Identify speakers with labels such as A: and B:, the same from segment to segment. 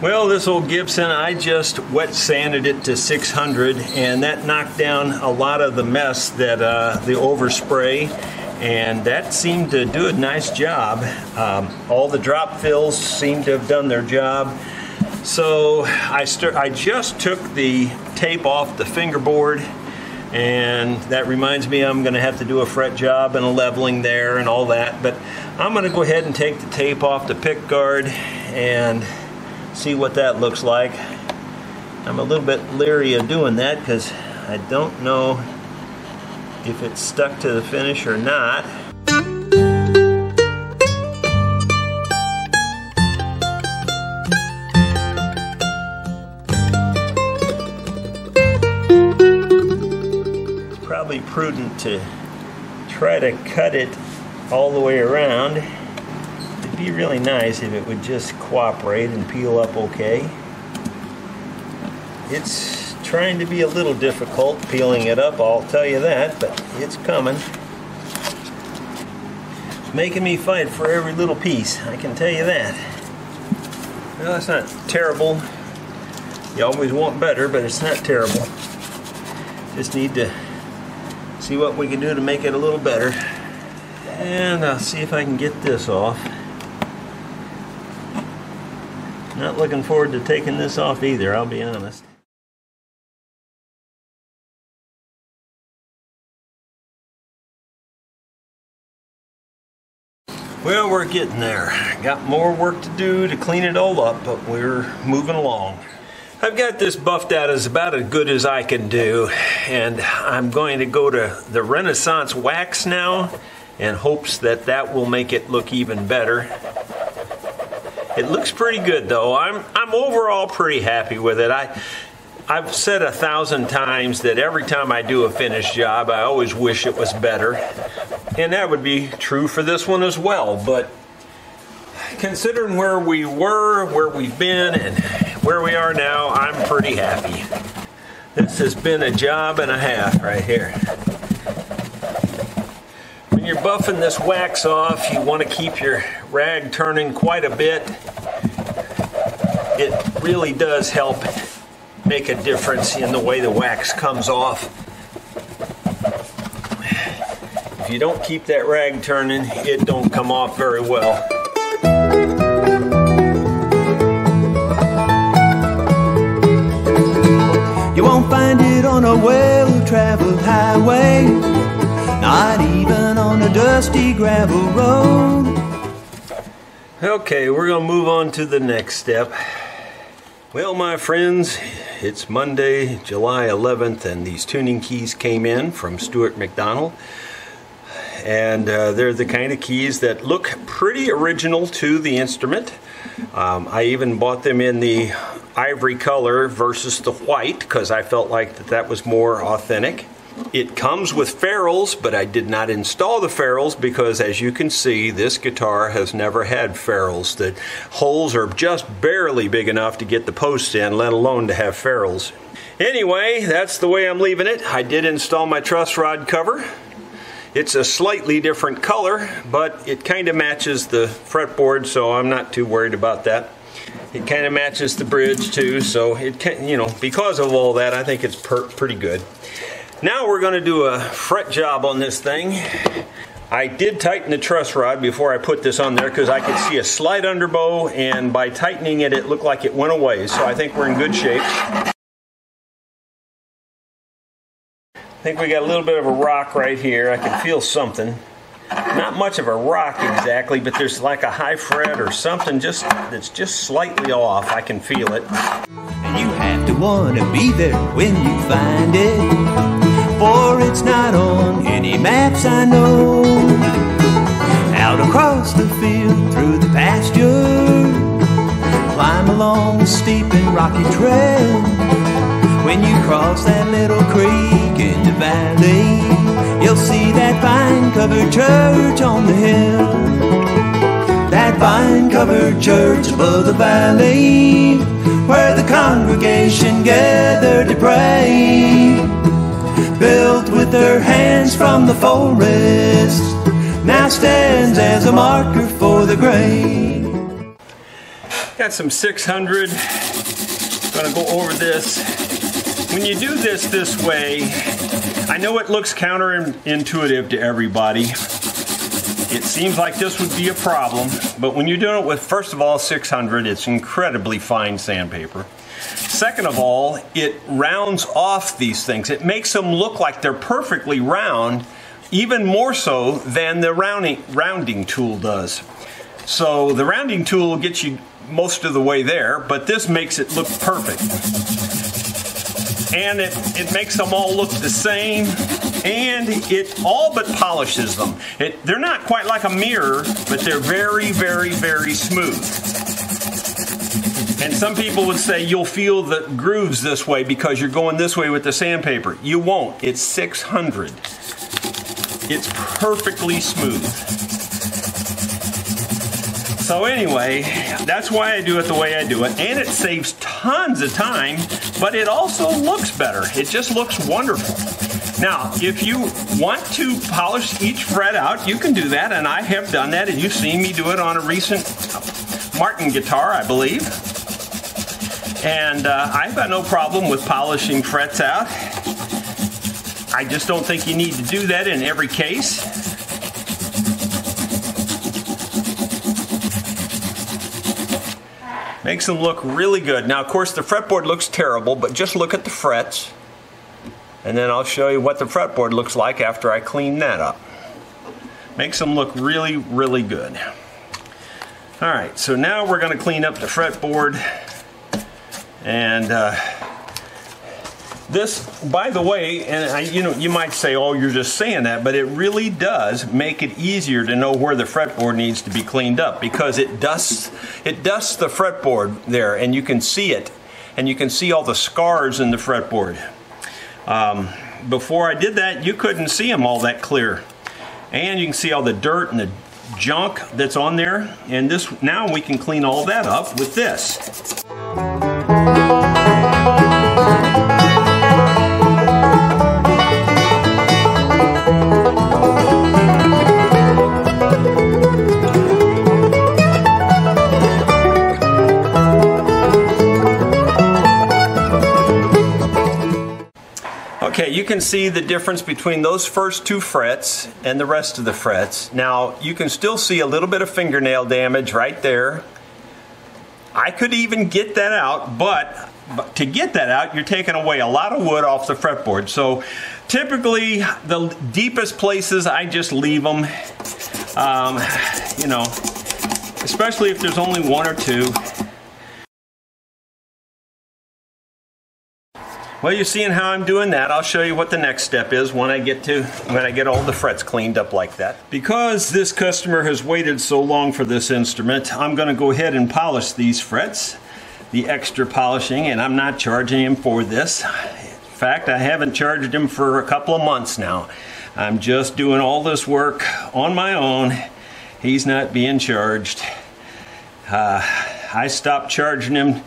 A: Well, this old Gibson, I just wet sanded it to 600 and that knocked down a lot of the mess that uh, the overspray and that seemed to do a nice job. Um, all the drop fills seem to have done their job. So I, I just took the tape off the fingerboard and that reminds me I'm going to have to do a fret job and a leveling there and all that. But I'm going to go ahead and take the tape off the pick guard and see what that looks like. I'm a little bit leery of doing that because I don't know if it's stuck to the finish or not. It's probably prudent to try to cut it all the way around be really nice if it would just cooperate and peel up okay. It's trying to be a little difficult peeling it up, I'll tell you that, but it's coming. It's making me fight for every little piece, I can tell you that. Well, it's not terrible. You always want better, but it's not terrible. Just need to see what we can do to make it a little better. And I'll see if I can get this off. Not looking forward to taking this off either, I'll be honest. Well, we're getting there. Got more work to do to clean it all up, but we're moving along. I've got this buffed out as about as good as I can do, and I'm going to go to the Renaissance Wax now in hopes that that will make it look even better. It looks pretty good though. I'm I'm overall pretty happy with it. I I've said a thousand times that every time I do a finished job, I always wish it was better. And that would be true for this one as well. But considering where we were, where we've been, and where we are now, I'm pretty happy. This has been a job and a half right here you're buffing this wax off, you want to keep your rag turning quite a bit. It really does help make a difference in the way the wax comes off. If you don't keep that rag turning, it don't come off very well.
B: You won't find it on a well-traveled highway not even on a dusty gravel road.
A: Okay, we're going to move on to the next step. Well, my friends, it's Monday, July 11th, and these tuning keys came in from Stewart-MacDonald. And uh, they're the kind of keys that look pretty original to the instrument. Um, I even bought them in the ivory color versus the white because I felt like that, that was more authentic. It comes with ferrules, but I did not install the ferrules because as you can see, this guitar has never had ferrules. The holes are just barely big enough to get the posts in, let alone to have ferrules. Anyway, that's the way I'm leaving it. I did install my truss rod cover. It's a slightly different color, but it kind of matches the fretboard, so I'm not too worried about that. It kind of matches the bridge too, so it can, you know, because of all that, I think it's pretty good. Now we're going to do a fret job on this thing. I did tighten the truss rod before I put this on there because I could see a slight underbow and by tightening it, it looked like it went away. So I think we're in good shape. I think we got a little bit of a rock right here. I can feel something. Not much of a rock exactly, but there's like a high fret or something just that's just slightly off. I can feel it.
B: And you have to want to be there when you find it for it's not on any maps I know. Out across the field, through the pasture, climb along the steep and rocky trail. When you cross that little creek in the valley, you'll see that vine-covered church on the hill. That vine-covered church above the valley, where the congregation gathered to pray built with their hands from the forest, now stands as a marker for the grain.
A: Got got some 600. Gonna go over this. When you do this this way, I know it looks counterintuitive to everybody. It seems like this would be a problem, but when you're doing it with, first of all, 600, it's incredibly fine sandpaper. Second of all, it rounds off these things. It makes them look like they're perfectly round, even more so than the rounding, rounding tool does. So the rounding tool gets you most of the way there, but this makes it look perfect. And it, it makes them all look the same, and it all but polishes them. It, they're not quite like a mirror, but they're very, very, very smooth. And some people would say you'll feel the grooves this way because you're going this way with the sandpaper. You won't. It's 600. It's perfectly smooth. So anyway, that's why I do it the way I do it. And it saves tons of time, but it also looks better. It just looks wonderful. Now, if you want to polish each fret out, you can do that, and I have done that, and you've seen me do it on a recent Martin guitar, I believe. And uh, I've got no problem with polishing frets out. I just don't think you need to do that in every case. Makes them look really good. Now, of course, the fretboard looks terrible, but just look at the frets. And then I'll show you what the fretboard looks like after I clean that up. Makes them look really, really good. All right, so now we're going to clean up the fretboard. And uh, this, by the way, and I, you know, you might say, oh, you're just saying that, but it really does make it easier to know where the fretboard needs to be cleaned up because it dusts, it dusts the fretboard there, and you can see it, and you can see all the scars in the fretboard. Um, before I did that, you couldn't see them all that clear, and you can see all the dirt and the junk that's on there, and this now we can clean all that up with this. Okay, you can see the difference between those first two frets and the rest of the frets. Now, you can still see a little bit of fingernail damage right there. I could even get that out, but, to get that out, you're taking away a lot of wood off the fretboard. So typically, the deepest places, I just leave them. Um, you know, especially if there's only one or two. Well, you're seeing how I'm doing that. I'll show you what the next step is when I get to when I get all the frets cleaned up like that. Because this customer has waited so long for this instrument, I'm going to go ahead and polish these frets, the extra polishing, and I'm not charging him for this. In fact, I haven't charged him for a couple of months now. I'm just doing all this work on my own. He's not being charged. Uh, I stopped charging him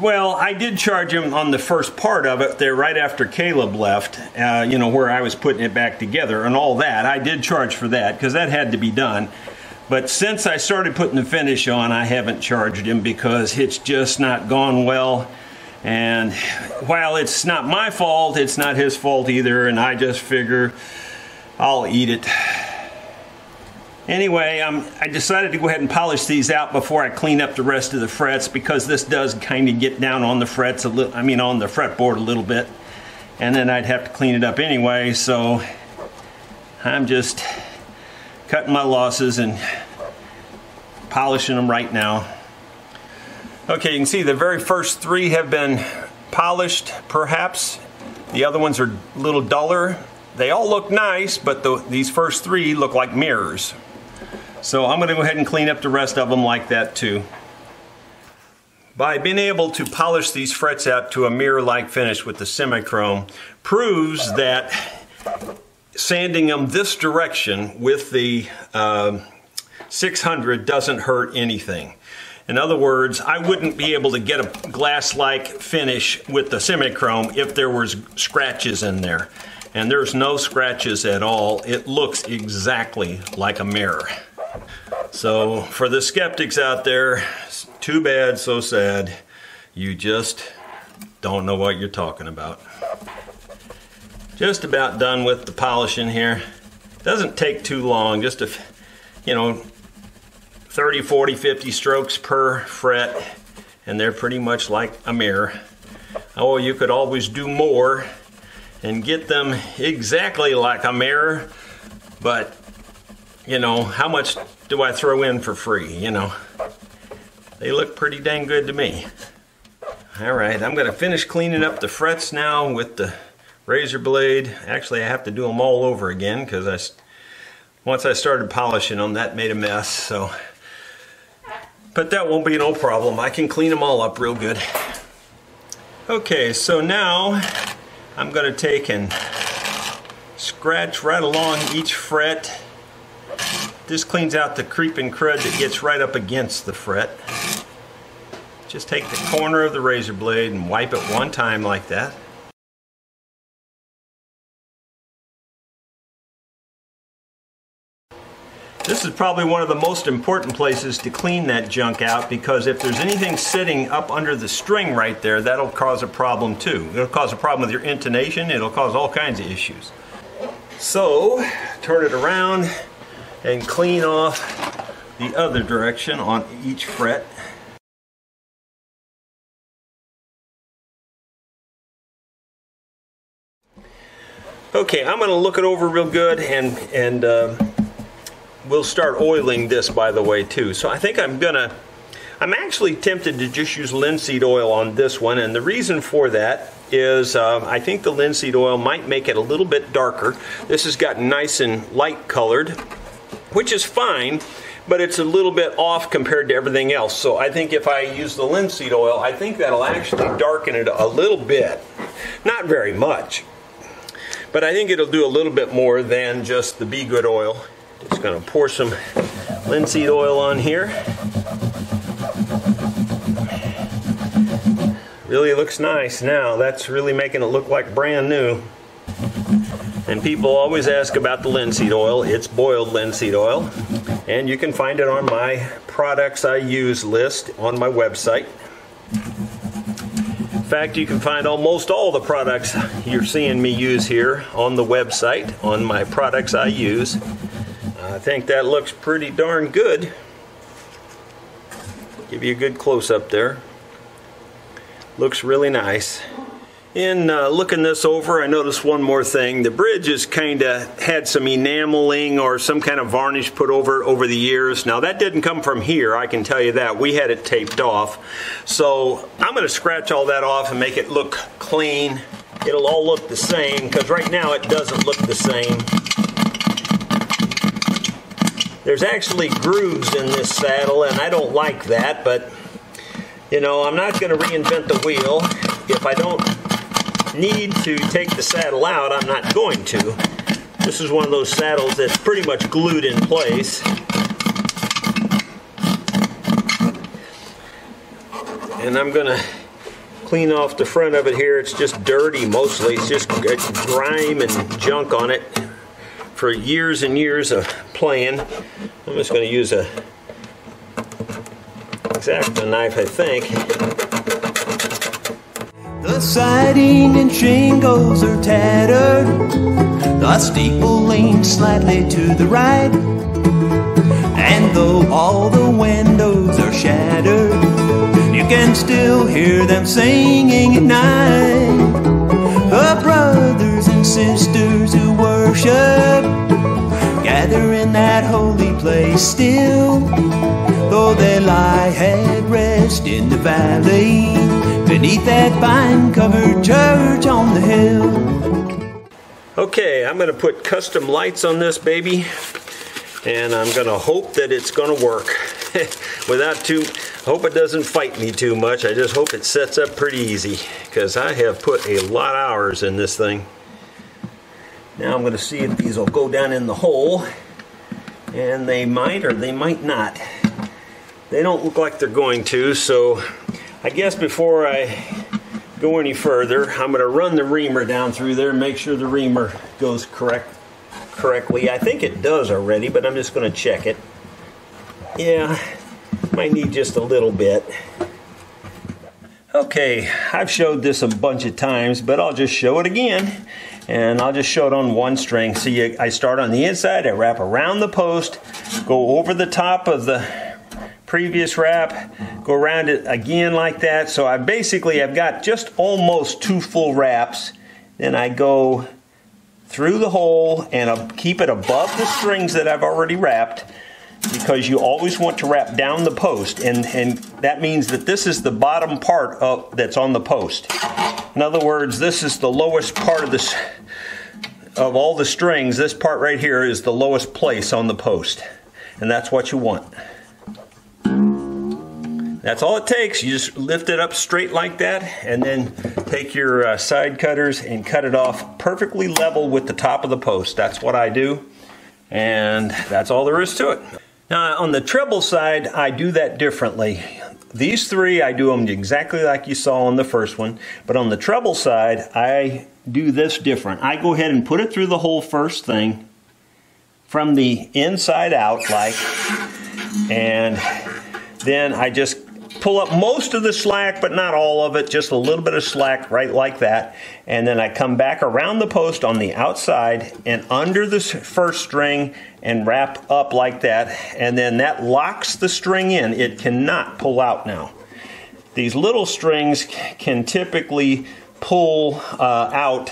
A: well, I did charge him on the first part of it there right after Caleb left, uh, you know, where I was putting it back together and all that. I did charge for that because that had to be done. But since I started putting the finish on, I haven't charged him because it's just not gone well. And while it's not my fault, it's not his fault either. And I just figure I'll eat it. Anyway, um, I decided to go ahead and polish these out before I clean up the rest of the frets because this does kind of get down on the frets a little, I mean on the fretboard a little bit. And then I'd have to clean it up anyway, so I'm just cutting my losses and polishing them right now. Okay, you can see the very first three have been polished, perhaps. The other ones are a little duller. They all look nice, but the, these first three look like mirrors. So I'm going to go ahead and clean up the rest of them like that too. By being able to polish these frets out to a mirror-like finish with the Simichrome proves that sanding them this direction with the uh, 600 doesn't hurt anything. In other words, I wouldn't be able to get a glass-like finish with the Simichrome if there was scratches in there. And there's no scratches at all. It looks exactly like a mirror. So, for the skeptics out there, too bad, so sad. You just don't know what you're talking about. Just about done with the polishing here. Doesn't take too long, just a, you know, 30, 40, 50 strokes per fret, and they're pretty much like a mirror. Oh, you could always do more and get them exactly like a mirror, but you know, how much do I throw in for free, you know? They look pretty dang good to me. All right, I'm gonna finish cleaning up the frets now with the razor blade. Actually, I have to do them all over again because I, once I started polishing them, that made a mess, so. But that won't be no problem. I can clean them all up real good. Okay, so now I'm gonna take and scratch right along each fret this cleans out the creeping crud that gets right up against the fret. Just take the corner of the razor blade and wipe it one time like that. This is probably one of the most important places to clean that junk out because if there's anything sitting up under the string right there, that'll cause a problem too. It'll cause a problem with your intonation, it'll cause all kinds of issues. So, turn it around, and clean off the other direction on each fret. Okay, I'm going to look it over real good and and uh, we'll start oiling this by the way too. So I think I'm going to I'm actually tempted to just use linseed oil on this one and the reason for that is uh, I think the linseed oil might make it a little bit darker. This has gotten nice and light colored which is fine, but it's a little bit off compared to everything else. So I think if I use the linseed oil, I think that'll actually darken it a little bit. Not very much, but I think it'll do a little bit more than just the Be Good oil. Just going to pour some linseed oil on here. Really looks nice now. That's really making it look like brand new. And people always ask about the linseed oil. It's boiled linseed oil. And you can find it on my products I use list on my website. In fact, you can find almost all the products you're seeing me use here on the website, on my products I use. I think that looks pretty darn good. Give you a good close up there. Looks really nice. In uh, looking this over, I noticed one more thing. The bridge has kind of had some enameling or some kind of varnish put over it over the years. Now that didn't come from here, I can tell you that. We had it taped off. So I'm going to scratch all that off and make it look clean. It'll all look the same because right now it doesn't look the same. There's actually grooves in this saddle and I don't like that, but you know, I'm not going to reinvent the wheel. If I don't need to take the saddle out, I'm not going to. This is one of those saddles that's pretty much glued in place. And I'm going to clean off the front of it here. It's just dirty mostly. It's just grime and junk on it for years and years of playing. I'm just going to use a X-Acto knife, I think.
B: Siding and shingles are tattered. The steeple leans slightly to the right. And though all the windows are shattered, you can still hear them singing at night. The brothers and sisters who worship gather in that holy place still, though they lie head rest in the valley beneath that vine covered church on the hill.
A: Okay, I'm going to put custom lights on this baby and I'm going to hope that it's going to work without too hope it doesn't fight me too much. I just hope it sets up pretty easy because I have put a lot of hours in this thing. Now I'm going to see if these will go down in the hole and they might or they might not. They don't look like they're going to so I guess before I go any further, I'm going to run the reamer down through there and make sure the reamer goes correct correctly. I think it does already, but I'm just going to check it. Yeah, might need just a little bit. Okay, I've showed this a bunch of times, but I'll just show it again. And I'll just show it on one string. So I start on the inside, I wrap around the post, go over the top of the previous wrap, go around it again like that. So I basically, I've got just almost two full wraps. Then I go through the hole and keep it above the strings that I've already wrapped because you always want to wrap down the post and, and that means that this is the bottom part of, that's on the post. In other words, this is the lowest part of this of all the strings, this part right here is the lowest place on the post. And that's what you want. That's all it takes. You just lift it up straight like that and then take your uh, side cutters and cut it off perfectly level with the top of the post. That's what I do. And that's all there is to it. Now, on the treble side, I do that differently. These three, I do them exactly like you saw on the first one, but on the treble side, I do this different. I go ahead and put it through the hole first thing from the inside out, like, and then I just pull up most of the slack, but not all of it, just a little bit of slack right like that. And then I come back around the post on the outside and under the first string and wrap up like that. And then that locks the string in. It cannot pull out now. These little strings can typically pull uh, out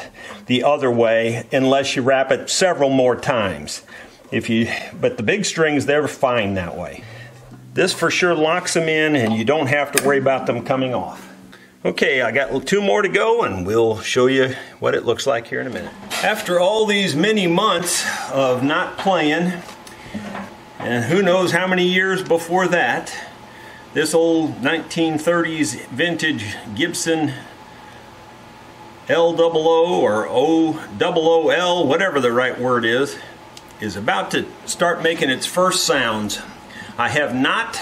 A: the other way unless you wrap it several more times. If you, but the big strings, they're fine that way. This for sure locks them in and you don't have to worry about them coming off. Okay, I got two more to go and we'll show you what it looks like here in a minute. After all these many months of not playing, and who knows how many years before that, this old 1930s vintage Gibson L O or O O L, whatever the right word is, is about to start making its first sounds. I have not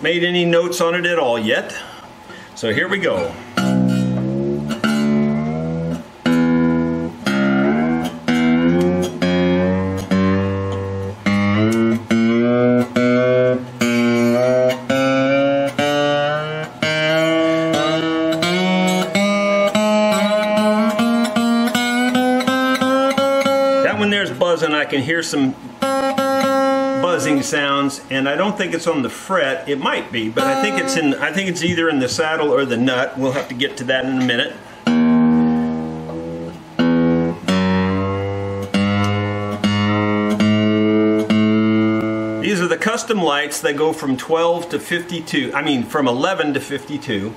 A: made any notes on it at all yet. So here we go. That one there's buzzing. I can hear some buzzing sounds and I don't think it's on the fret. It might be but I think it's in I think it's either in the saddle or the nut. We'll have to get to that in a minute. These are the custom lights that go from 12 to 52 I mean from 11 to 52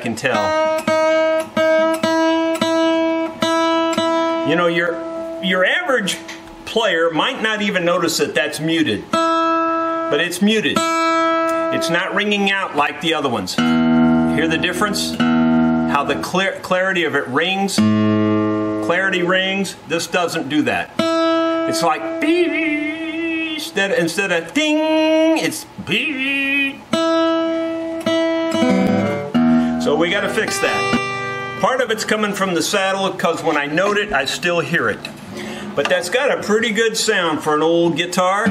A: can tell. You know, your, your average player might not even notice that that's muted, but it's muted. It's not ringing out like the other ones. Hear the difference? How the clarity of it rings, clarity rings. This doesn't do that. It's like beep, instead, instead of ding, it's beep. So we got to fix that. Part of it's coming from the saddle because when I note it, I still hear it. But that's got a pretty good sound for an old guitar.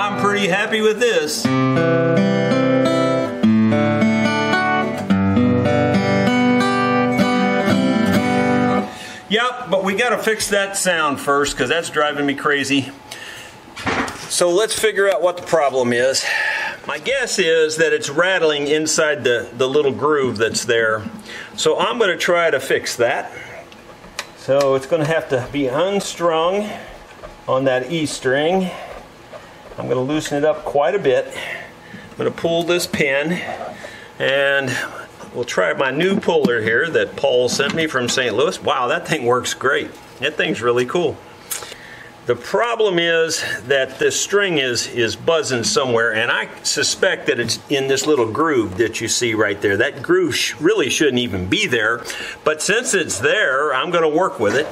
A: I'm pretty happy with this. Yep, but we got to fix that sound first because that's driving me crazy. So let's figure out what the problem is. My guess is that it's rattling inside the, the little groove that's there. So I'm going to try to fix that. So it's going to have to be unstrung on that E string. I'm going to loosen it up quite a bit. I'm going to pull this pin and we'll try my new puller here that Paul sent me from St. Louis. Wow, that thing works great. That thing's really cool. The problem is that this string is, is buzzing somewhere, and I suspect that it's in this little groove that you see right there. That groove sh really shouldn't even be there, but since it's there, I'm going to work with it.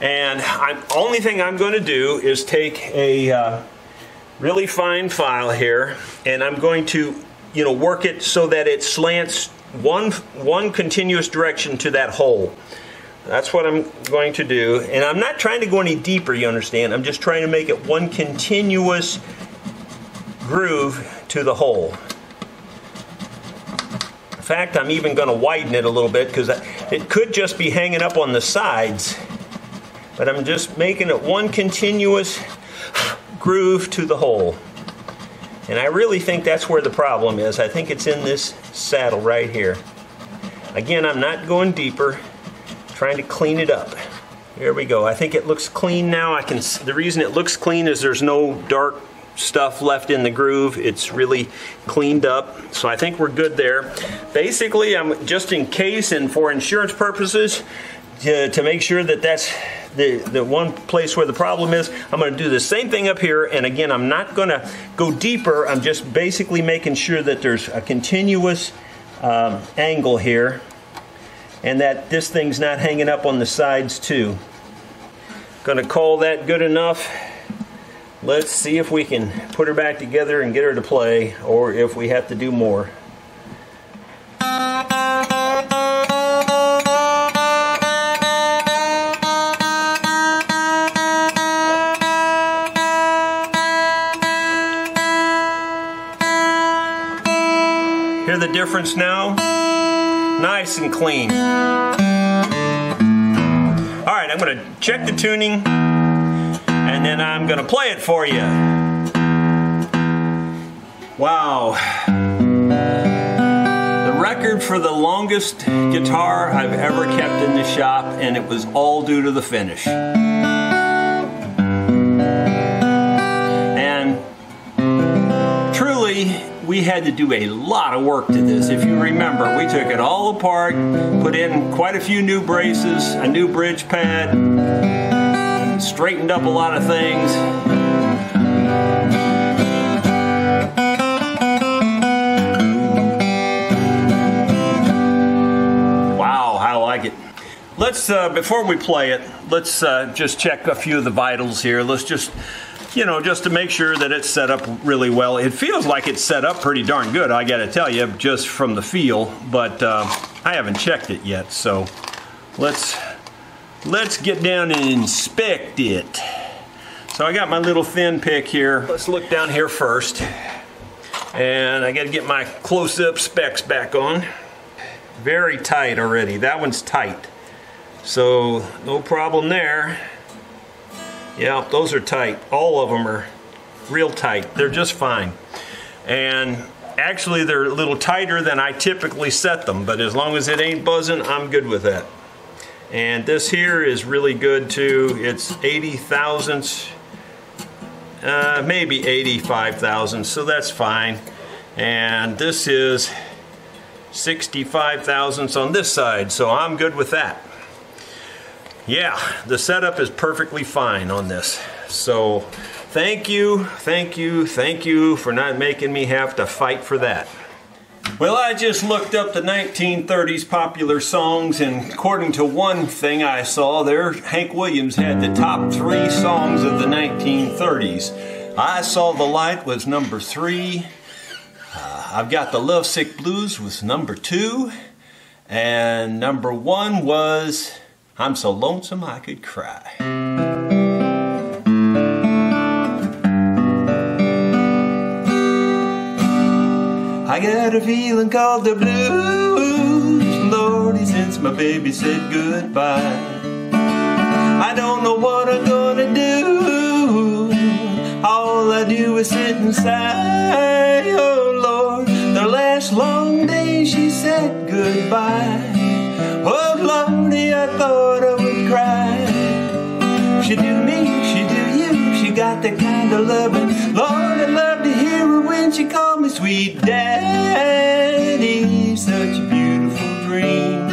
A: And I'm, only thing I'm going to do is take a uh, really fine file here, and I'm going to, you know, work it so that it slants one, one continuous direction to that hole. That's what I'm going to do. And I'm not trying to go any deeper, you understand. I'm just trying to make it one continuous groove to the hole. In fact, I'm even going to widen it a little bit because it could just be hanging up on the sides. But I'm just making it one continuous groove to the hole. And I really think that's where the problem is. I think it's in this saddle right here. Again, I'm not going deeper trying to clean it up. There we go. I think it looks clean now. I can. The reason it looks clean is there's no dark stuff left in the groove. It's really cleaned up. So I think we're good there. Basically, I'm just in case and for insurance purposes to, to make sure that that's the, the one place where the problem is, I'm going to do the same thing up here. And again, I'm not going to go deeper. I'm just basically making sure that there's a continuous um, angle here and that this thing's not hanging up on the sides too. Gonna call that good enough. Let's see if we can put her back together and get her to play or if we have to do more. Hear the difference now? Nice and clean. All right, I'm gonna check the tuning and then I'm gonna play it for you. Wow. The record for the longest guitar I've ever kept in the shop and it was all due to the finish. And truly, we had to do a lot of work to this. If you remember, we took it all apart, put in quite a few new braces, a new bridge pad, straightened up a lot of things. Wow, I like it. Let's, uh, before we play it, let's uh, just check a few of the vitals here. Let's just you know, just to make sure that it's set up really well. It feels like it's set up pretty darn good, I gotta tell you, just from the feel, but uh, I haven't checked it yet, so let's, let's get down and inspect it. So I got my little thin pick here. Let's look down here first. And I gotta get my close-up specs back on. Very tight already, that one's tight. So no problem there. Yeah, those are tight. All of them are real tight. They're just fine. And actually they're a little tighter than I typically set them, but as long as it ain't buzzing, I'm good with that. And this here is really good too. It's 80 thousandths, uh, maybe 85 thousandths, so that's fine. And this is 65 thousandths on this side, so I'm good with that yeah, the setup is perfectly fine on this. So thank you, thank you, thank you for not making me have to fight for that. Well, I just looked up the 1930s popular songs, and according to one thing I saw there, Hank Williams had the top three songs of the 1930s. I Saw the Light was number three. Uh, I've got the Lovesick Blues was number two. And number one was I'm so lonesome I could cry. I got a feeling called the blues, Lordy, since my baby said goodbye. I don't know what I'm gonna do. All I do is sit and sigh. Oh sweet daddy. Such a beautiful dream.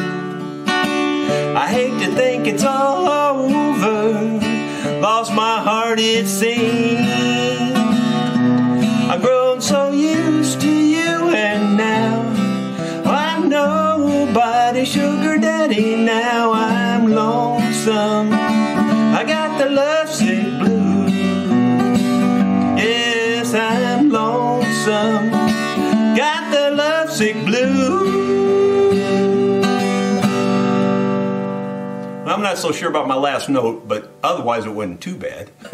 A: I hate to think it's all over. Lost my heart it sings. I'm not so sure about my last note, but otherwise it wasn't too bad.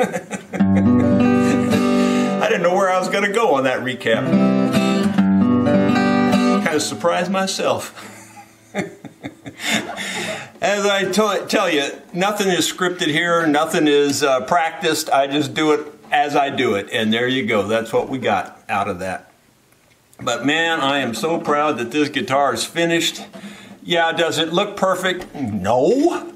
A: I didn't know where I was going to go on that recap. Kind of surprised myself. As I tell you, nothing is scripted here, nothing is uh, practiced. I just do it as I do it, and there you go. That's what we got out of that. But man, I am so proud that this guitar is finished. Yeah, does it look perfect? No.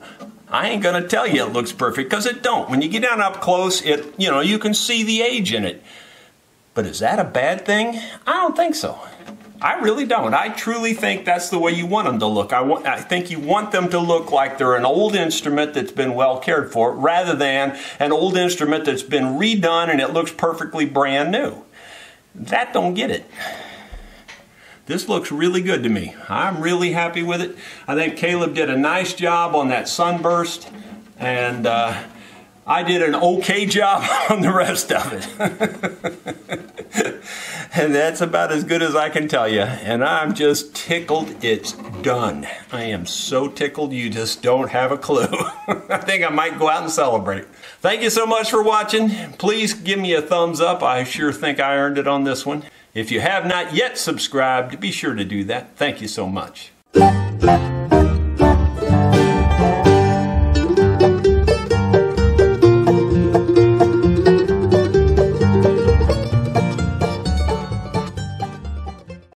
A: I ain't gonna tell you it looks perfect because it don't. When you get down up close, it you know you can see the age in it. But is that a bad thing? I don't think so. I really don't. I truly think that's the way you want them to look. I, want, I think you want them to look like they're an old instrument that's been well cared for rather than an old instrument that's been redone and it looks perfectly brand new. That don't get it. This looks really good to me. I'm really happy with it. I think Caleb did a nice job on that sunburst and uh, I did an okay job on the rest of it. and that's about as good as I can tell you. And I'm just tickled it's done. I am so tickled you just don't have a clue. I think I might go out and celebrate. Thank you so much for watching. Please give me a thumbs up. I sure think I earned it on this one. If you have not yet subscribed, be sure to do that. Thank you so much.